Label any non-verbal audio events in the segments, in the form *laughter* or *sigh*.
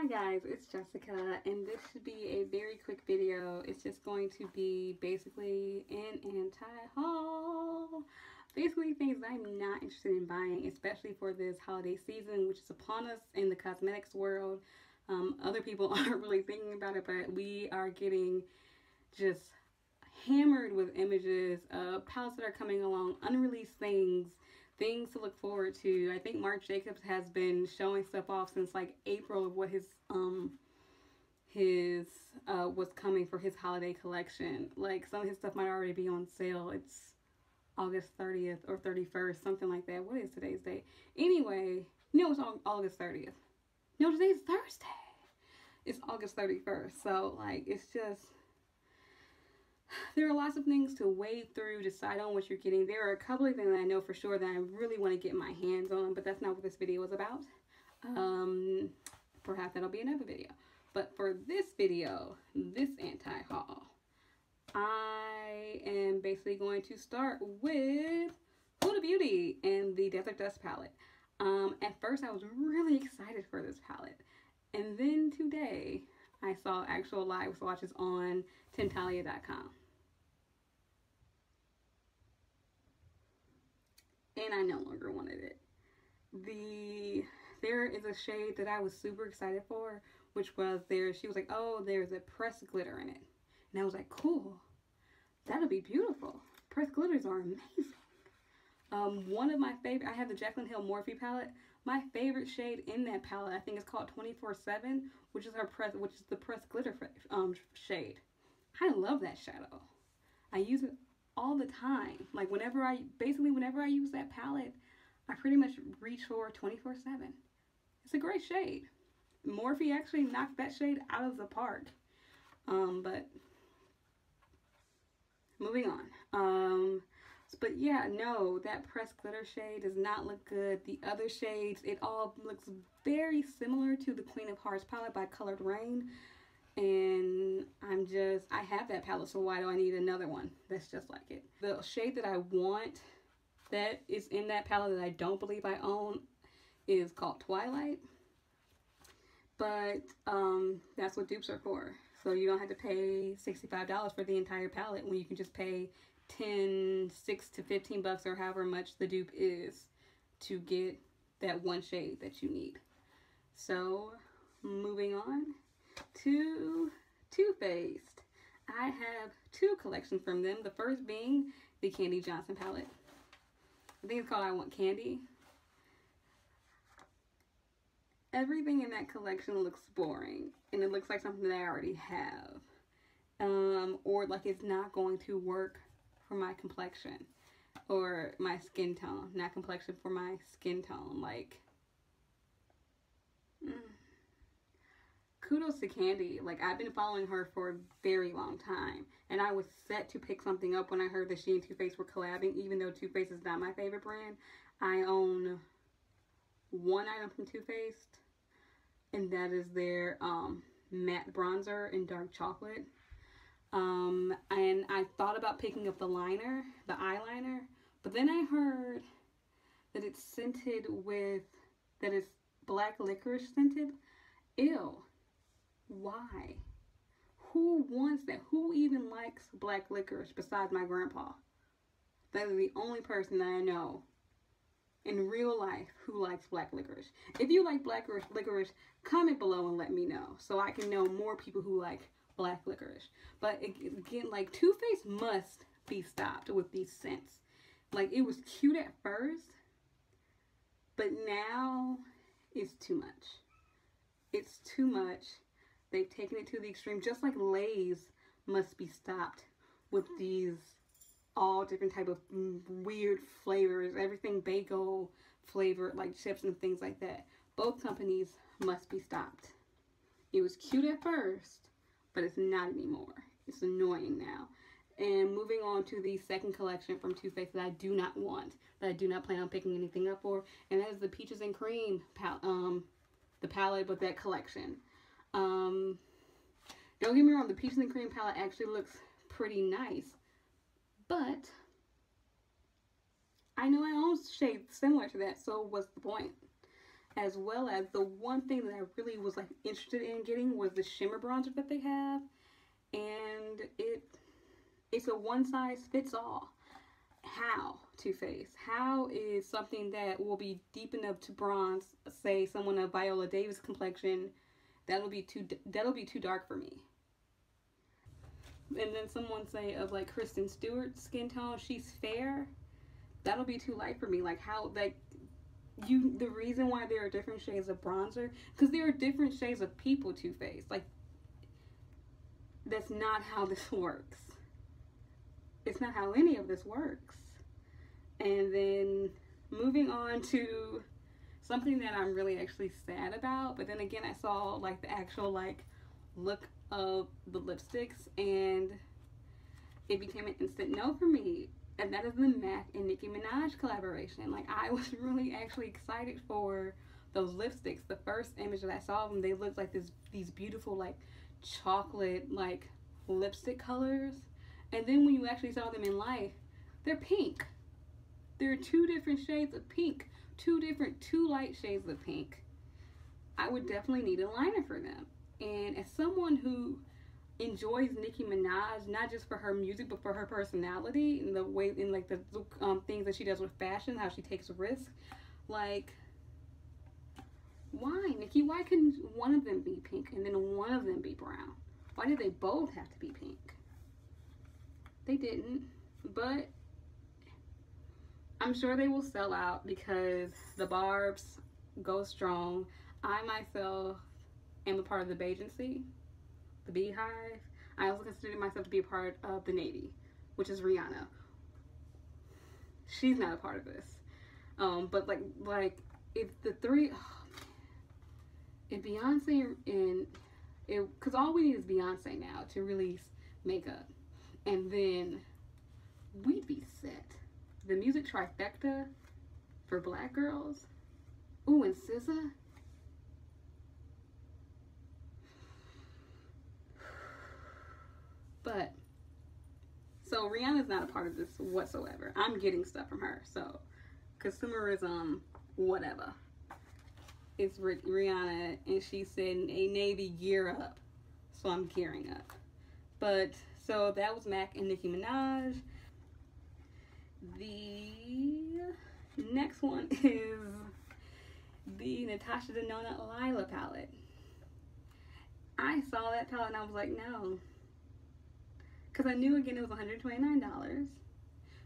Hi guys, it's Jessica and this should be a very quick video. It's just going to be basically an anti-haul. Basically things I'm not interested in buying, especially for this holiday season, which is upon us in the cosmetics world. Um, other people *laughs* aren't really thinking about it, but we are getting just hammered with images of palettes that are coming along, unreleased things, things to look forward to. I think Marc Jacobs has been showing stuff off since like April of what his um his uh was coming for his holiday collection. Like some of his stuff might already be on sale. It's August 30th or 31st, something like that. What is today's date? Anyway, no, it's on August 30th. No, today's Thursday. It's August 31st. So like it's just *laughs* there are lots of things to wade through, decide on what you're getting. There are a couple of things that I know for sure that I really want to get my hands on, but that's not what this video is about. Um, perhaps that'll be another video. But for this video, this anti-haul, I am basically going to start with Huda Beauty and the Desert Dusk palette. Um, at first, I was really excited for this palette. And then today, I saw actual live swatches on Temptalia.com. and I no longer wanted it. The there is a shade that I was super excited for, which was there. She was like, "Oh, there's a pressed glitter in it," and I was like, "Cool, that'll be beautiful." Pressed glitters are amazing. Um, one of my favorite, I have the Jaclyn Hill Morphe palette. My favorite shade in that palette, I think, is called 24/7, which is her press, which is the pressed glitter um shade. I love that shadow. I use it all the time. Like whenever I, basically whenever I use that palette, I pretty much reach for 24-7. It's a great shade. Morphe actually knocked that shade out of the park. Um, but moving on. Um, but yeah, no, that pressed glitter shade does not look good. The other shades, it all looks very similar to the Queen of Hearts palette by Coloured Raine and I'm just, I have that palette, so why do I need another one that's just like it? The shade that I want that is in that palette that I don't believe I own is called Twilight. But um, that's what dupes are for. So you don't have to pay $65 for the entire palette when you can just pay 10, 6 to 15 bucks or however much the dupe is to get that one shade that you need. So moving on to Too Faced. I have two collections from them. The first being the Kandee Johnson palette. I think it's called I Want Kandee. Everything in that collection looks boring. And it looks like something that I already have. Um, or like it's not going to work for my complexion. Or my skin tone. Not complexion for my skin tone. Like... Mm kudos to Kandee. Like, I've been following her for a very long time. And I was set to pick something up when I heard that she and Too Faced were collabing, even though Too Faced is not my favorite brand. I own one item from Too Faced, and that is their um, matte bronzer in dark chocolate. Um, and I thought about picking up the liner, the eyeliner, but then I heard that it's scented with, that it's black licorice scented. Ew. Why? Who wants that? Who even likes black licorice besides my grandpa? That is the only person I know in real life who likes black licorice. If you like black licorice, comment below and let me know so I can know more people who like black licorice. But again, like Too Faced must be stopped with these scents. Like it was cute at first, but now it's too much. It's too much. They've taken it to the extreme, just like Lay's must be stopped with these all different type of weird flavors, everything bagel flavored like chips and things like that. Both companies must be stopped. It was cute at first, but it's not anymore. It's annoying now. And moving on to the second collection from Too Faced that I do not want, that I do not plan on picking anything up for, and that is the Peaches and Cream pal um, the palette with that collection. Um, don't get me wrong, the Peach and the Cream palette actually looks pretty nice. But, I know I own shades similar to that, so what's the point? as well as the one thing that I really was like interested in getting was the shimmer bronzer that they have, and it it's a one size fits all. How Too Faced? How is something that will be deep enough to bronze, say someone of Viola Davis complexion, that'll be too that'll be too dark for me. And then someone say of like Kristen Stewart's skin tone, she's fair. That'll be too light for me. Like how like you the reason why there are different shades of bronzer because there are different shades of people Too Faced Like that's not how this *laughs* works. It's not how any of this works. And then moving on to something that I'm really actually sad about, but then again I saw like the actual like look of the lipsticks and it became an instant no for me and that is the MAC and Nicki Minaj collaboration. Like I *laughs* was really actually excited for those lipsticks. The first image that I saw them, they looked like this these beautiful like chocolate like lipstick colors. And then when you actually saw them in life, they're pink. There are two different shades of pink, two different two light shades of pink. I would definitely need a liner for them. And as someone who enjoys Nicki Minaj not just for her music but for her personality and the way in like the um, things that she does with fashion, how she takes risks. Like, why Nicki? Why couldn't one of them be pink and then one of them be brown? Why did they both have to be pink? They didn't, but I'm sure they will sell out because the Barbs go strong. I myself am a part of the agency the Beehive. I also consider myself to be a part of the Navy, which is Rihanna. She's not a part of this. Um, but like, like if the three, oh, if Beyonce and it, cause all we need is Beyonce now to release makeup, and then we'd be set. The music trifecta for black girls. Ooh, and SZA. But so Rihanna's not a part of this whatsoever. I'm getting stuff from her. So consumerism, whatever. It's Rihanna, and she said a Navy gear up. So I'm gearing up. But so that was Mac and Nicki Minaj. The next one *laughs* is the Natasha Denona Lila palette. I saw that palette and I was like, no, because I knew again it was $129.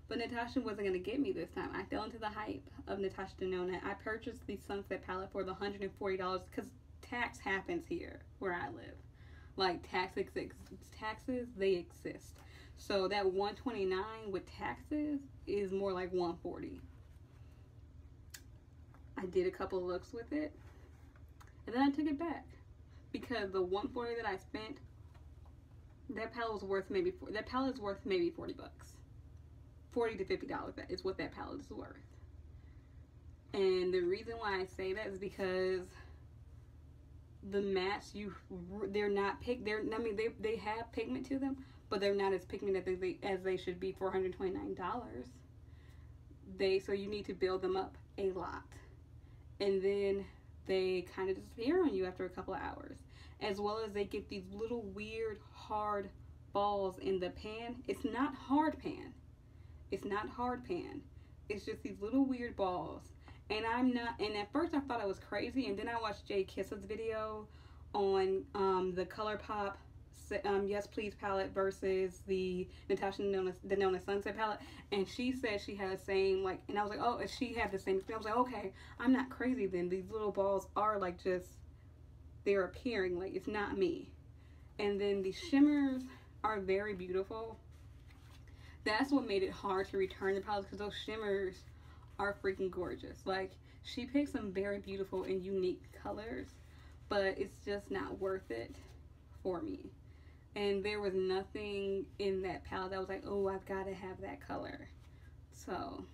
But Natasha wasn't going to get me this time. I fell into the hype of Natasha Denona. I purchased the Sunset palette for the $140 because tax happens here where I live. Like taxes, taxes, they exist. So that 129 with taxes is more like 140. I did a couple of looks with it. And then I took it back. Because the 140 that I spent that palette was worth maybe that palette is worth maybe 40 bucks 40 to 50 dollars that is what that palette is worth and the reason why i say that is because the mats you they're not pig they're i mean they, they have pigment to them but they're not as pigment as they, as they should be for 129 dollars they so you need to build them up a lot and then they kind of disappear on you after a couple of hours as well as they get these little weird hard balls in the pan. It's not hard pan. It's not hard pan. It's just these little weird balls. And I'm not, and at first I thought I was crazy, and then I watched Jkissa's video on um, the ColourPop um, Yes Please palette versus the Natasha Denona, Denona Sunset palette, and she said she had the same like, and I was like, oh, she had the same. I was like, okay, I'm not crazy then. These little balls are like just they're appearing like it's not me. And then the shimmers are very beautiful. That's what made it hard to return the palettes because those shimmers are freaking gorgeous. Like she picked some very beautiful and unique colors, but it's just not worth it for me. And there was nothing in that palette that was like, oh, I've got to have that color. So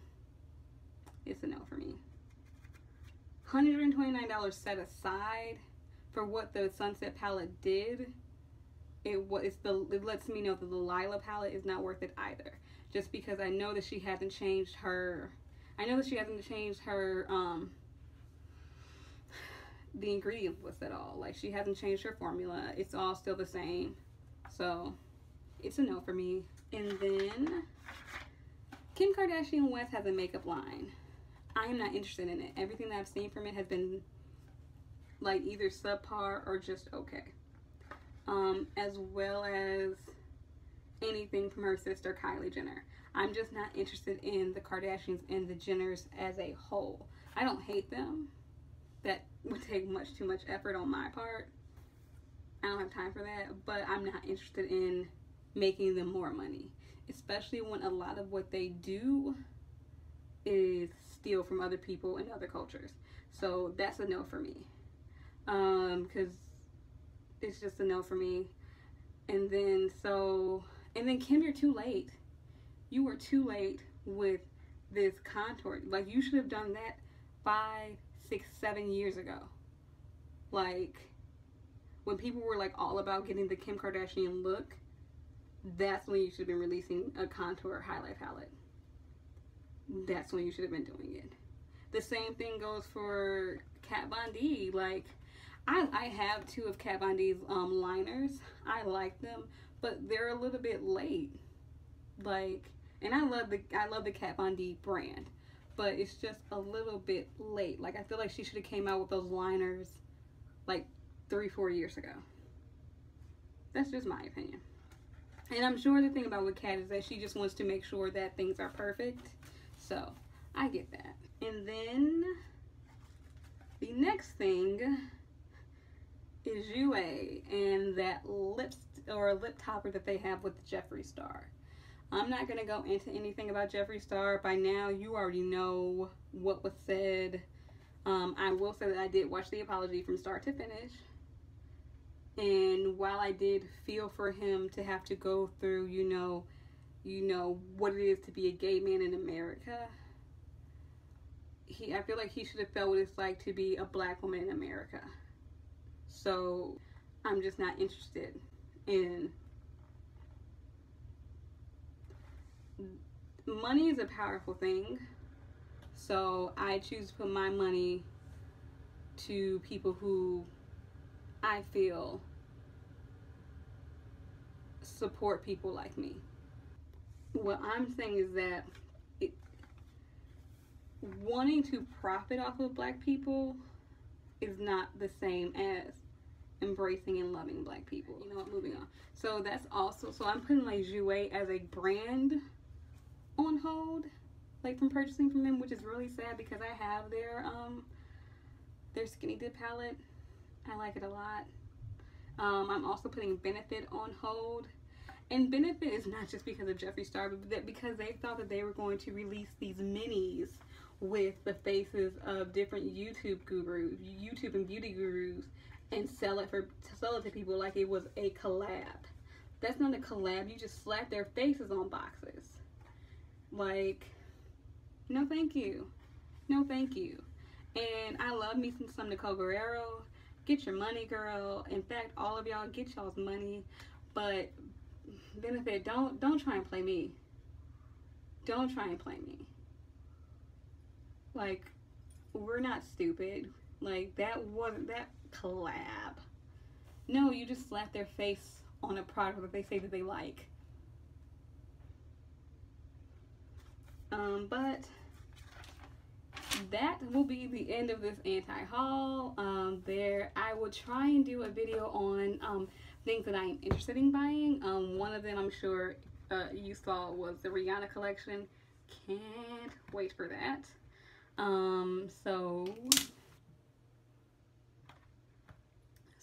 it's a no for me. $129 set aside for what the Sunset palette did, it was the it lets me know that the Lila palette is not worth it either. Just because I know that she hasn't changed her, I know that she hasn't changed her um the ingredient list at all. Like she hasn't changed her formula. It's all still the same. So it's a no for me. And then Kim Kardashian West has a makeup line. I am not interested in it. Everything that I've seen from it has been like either subpar or just okay. Um, as well as anything from her sister Kylie Jenner. I'm just not interested in the Kardashians and the Jenners as a whole. I don't hate them. That would take much too much effort on my part. I don't have time for that, but I'm not interested in making them more money, especially when a lot of what they do is steal from other people and other cultures. So that's a no for me. Um, cuz it's just a no for me. And then so and then Kim, you're too late. You were too late with this contour. Like you should have done that five, six, seven years ago. Like when people were like all about getting the Kim Kardashian look, that's when you should have been releasing a contour highlight palette. That's when you should have been doing it. The same thing goes for Kat Von D. Like I, I have two of Kat Von D's um, liners. I like them, but they're a little bit late. Like, and I love the I love the Kat Von D brand, but it's just a little bit late. Like I feel like she should have came out with those liners like three four years ago. That's just my opinion. And I'm sure the thing about with Kat is that she just wants to make sure that things are perfect. So I get that. And then the next thing is Jouer and that lips or lip topper that they have with Jeffree Star. I'm not going to go into anything about Jeffree Star. By now, you already know what was said. Um, I will say that I did watch the apology from start to finish. And while I did feel for him to have to go through, you know, you know what it is to be a gay man in America, he I feel like he should have felt what it's like to be a black woman in America. So I'm just not interested in money is a powerful thing. So I choose to put my money to people who I feel support people like me. What I'm saying is that it, wanting to profit off of black people is not the same as embracing and loving black people. You know what, moving on. So that's also, so I'm putting like Jouer as a brand on hold, like from purchasing from them, which is really sad because I have their, um, their Skinny Dip palette. I like it a lot. Um, I'm also putting Benefit on hold. And Benefit is not just because of Jeffree Star, but because they thought that they were going to release these minis with the faces of different YouTube gurus, YouTube and beauty gurus and sell it for sell it to people like it was a collab. That's not a collab. You just slap their faces on boxes. Like, no thank you. No thank you. And I love me some, some Nicole Guerriero. Get your money, girl. In fact, all of y'all get y'all's money. But benefit, don't don't try and play me. Don't try and play me. Like, we're not stupid. Like that wasn't that collab. No, you just slap their face on a product that they say that they like. Um, but that will be the end of this anti-haul. Um, there, I will try and do a video on um, things that I am interested in buying. Um, one of them I'm sure uh, you saw was the Rihanna collection. Can't wait for that. Um, so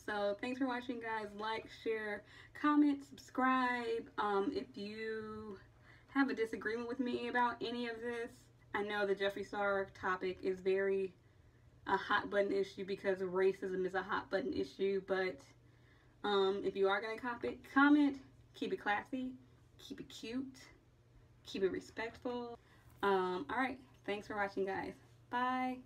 So thanks for watching guys. Like, share, comment, subscribe. Um, if you have a disagreement with me about any of this, I know the Jeffree Star topic is very a hot button issue because racism is a hot button issue. But um, if you are going to comment, keep it classy, keep it cute, keep it respectful. Um, all right. Thanks for watching, guys. Bye.